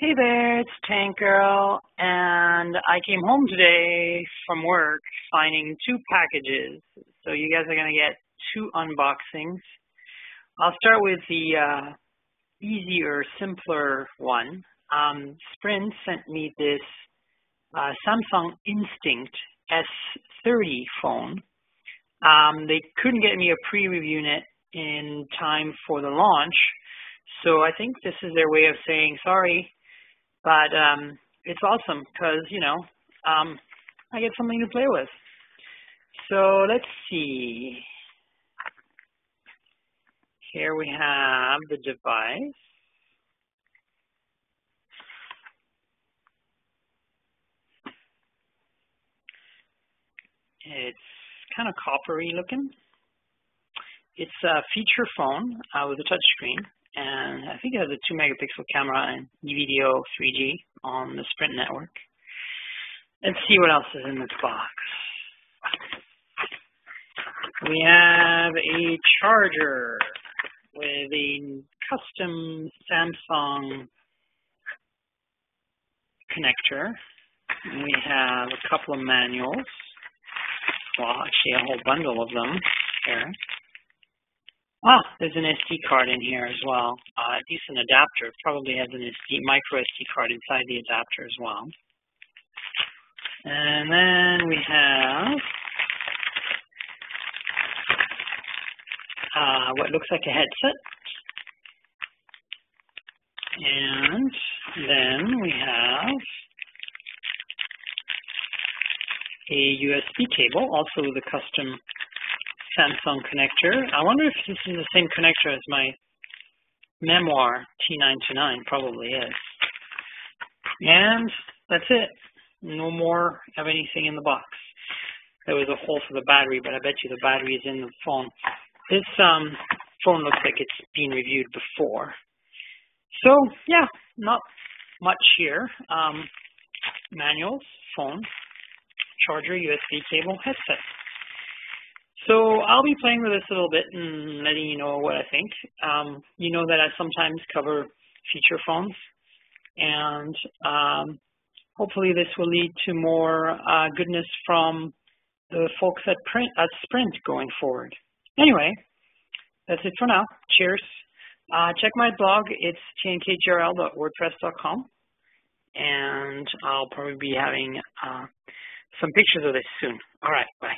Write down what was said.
Hey there, it's Tank Girl, and I came home today from work finding two packages. So you guys are going to get two unboxings. I'll start with the uh, easier, simpler one. Um, Sprint sent me this uh, Samsung Instinct S30 phone. Um, they couldn't get me a Pre review unit in time for the launch, so I think this is their way of saying sorry but um, it's awesome because, you know, um, I get something to play with. So let's see. Here we have the device. It's kind of coppery looking. It's a feature phone uh, with a touchscreen and I think it has a 2 megapixel camera and video 3G on the Sprint network. Let's see what else is in this box. We have a charger with a custom Samsung connector. We have a couple of manuals. Well, actually a whole bundle of them here. Ah, there's an SD card in here as well. Uh, a decent adapter. Probably has an SD, micro SD card inside the adapter as well. And then we have uh, what looks like a headset. And then we have a USB cable, also with a custom Samsung connector. I wonder if this is the same connector as my Memoir T929, probably is. And that's it. No more of anything in the box. There was a hole for the battery, but I bet you the battery is in the phone. This um, phone looks like it's been reviewed before. So yeah, not much here. Um, manuals, phone, charger, USB cable, headset. So I'll be playing with this a little bit and letting you know what I think. Um, you know that I sometimes cover feature phones, and um, hopefully this will lead to more uh, goodness from the folks at, print, at Sprint going forward. Anyway, that's it for now. Cheers. Uh, check my blog. It's tnkgrl.wordpress.com, and I'll probably be having uh, some pictures of this soon. All right, bye.